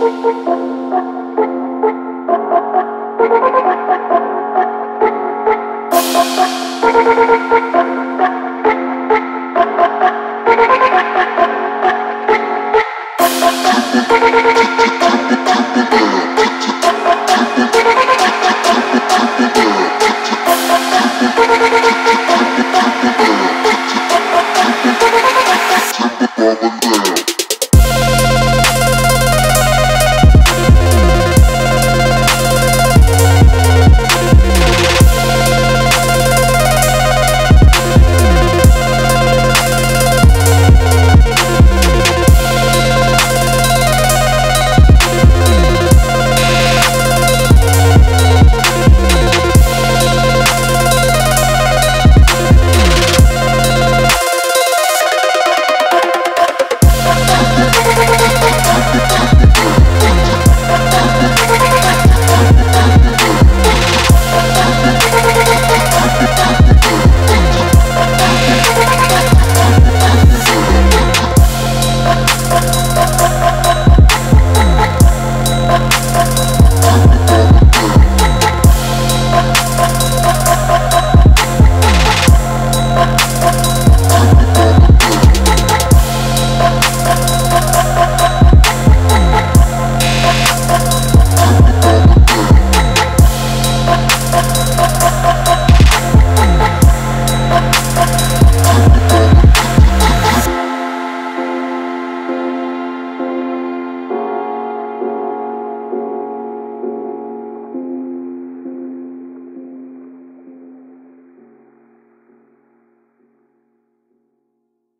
Thank mom to dad.